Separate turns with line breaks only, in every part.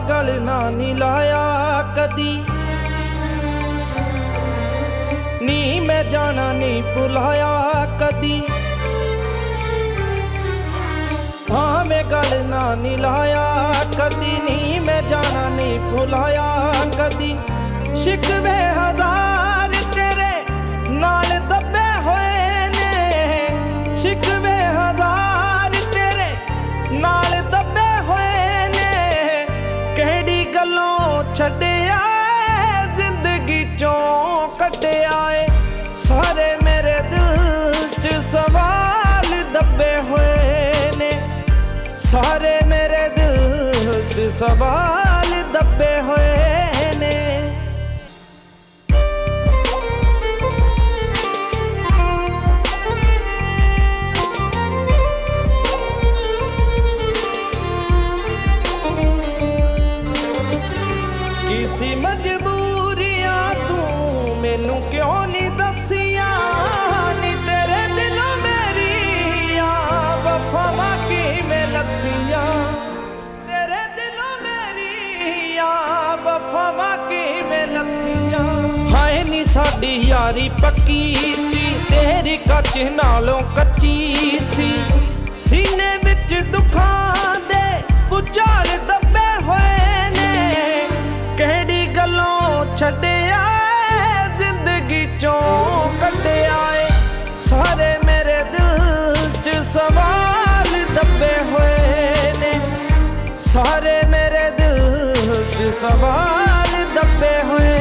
ਗਲ ਨਾ ਨੀ ਲਾਇਆ ਕਦੀ। ਨੀ ਮੈਂ ਜਾਣਾ ਨਹੀਂ ਭੁਲਾਇਆ ਕਦੀ। ਹਾਂ ਮੈਂ ਗਲ ਨਾ ਨੀ ਲਾਇਆ ਕਦੀ। ਨੀ ਮੈਂ ਜਾਣਾ ਨਹੀਂ ਭੁਲਾਇਆ ਕਦੀ। ਸ਼ਿਕਵੇ ਹਜ਼ਾਰ ਛੱਡਿਆ ਏ, ਜ਼ਿੰਦਗੀ ਚੋਂ ਕੱਢਿਆ ਏ। ਸਾਰੇ ਮੇਰੇ ਦਿਲ 'ਚ ਸਵਾਲ ਦੱਬੇ ਹੋਏ ਨੇ। ਸਾਰੇ ਮੇਰੇ ਦਿਲ 'ਚ ਸਵਾਲ ਸਾਡੀ ਯਾਰੀ ਪੱਕੀ ਸੀ, ਤੇਰੀ ਕੱਚ ਨਾਲੋਂ ਕੱਚੀ ਸੀ। ਸੀਨੇ ਵਿੱਚ ਦੁੱਖਾਂ ਦੇ ਪੁਚਾਲ ਦੱਬੇ ਹੋਏ ਨੇ। ਕਿਹੜੀ ਗੱਲੋਂ ਛੱਡਿਆ ਜ਼ਿੰਦਗੀ ਚੋਂ ਕੱਢਿਆ ਏ। ਸਾਰੇ ਮੇਰੇ ਦਿਲ 'ਚ ਸਵਾਲ ਦੱਬੇ ਹੋਏ ਨੇ। ਸਾਰੇ ਮੇਰੇ ਦਿਲ 'ਚ ਸਵਾਲ ਦੱਬੇ ਹੋਏ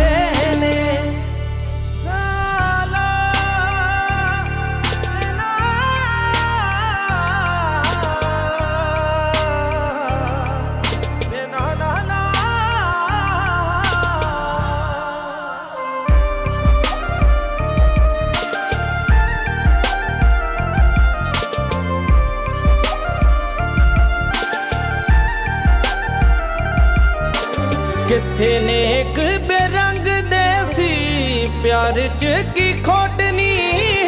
ਕਿੱਥੇ ਨੇ ਬੇਰੰਗ ਦੇ ਸੀ ਪਿਆਰ ਚ ਕੀ ਖੋਟਨੀ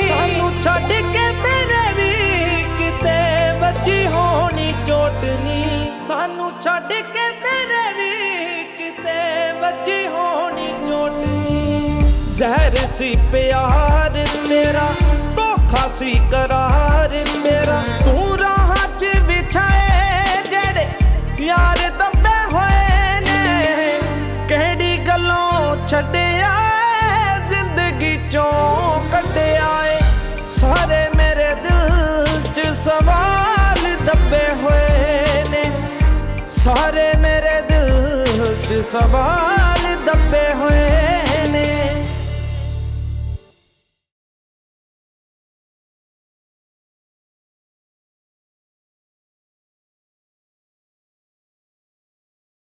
ਸਾਨੂੰ ਛੱਡ ਕੇ ਤੇਰੇ ਵੀ ਕਿਤੇ ਵੱਜੀ ਹੋਣੀ ਚੋਟਨੀ ਸਾਨੂੰ ਛੱਡ ਕੇ ਤੇਰੇ ਵੀ ਕਿਤੇ ਵੱਜੀ ਹੋਣੀ ਚੋਟਨੀ ਜ਼ਹਿਰ ਸੀ ਪਿਆਰ ਤੇਰਾ, ਧੋਖਾ ਸੀ ਕਰਾਰ ਤੇਰਾ। ਤੂੰ ਛੱਡਿਆ ਜ਼ਿੰਦਗੀ ਚੋਂ ਕੱਢਿਆ ਏ। ਸਾਰੇ ਮੇਰੇ ਦਿਲ 'ਚ ਸਵਾਲ ਦੱਬੇ ਹੋਏ ਨੇ। ਸਾਰੇ ਮੇਰੇ ਦਿਲ 'ਚ ਸਵਾਲ ਦੱਬੇ ਹੋਏ